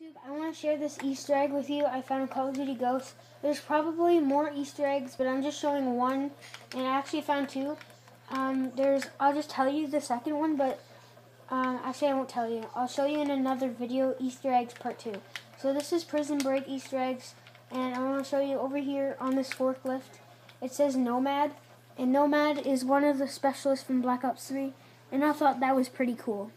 YouTube, I want to share this Easter egg with you. I found Call of Duty Ghosts. There's probably more Easter eggs, but I'm just showing one, and I actually found two. Um, there's, I'll just tell you the second one, but um, actually I won't tell you. I'll show you in another video, Easter eggs part two. So this is Prison Break Easter eggs, and I want to show you over here on this forklift. It says Nomad, and Nomad is one of the specialists from Black Ops 3, and I thought that was pretty cool.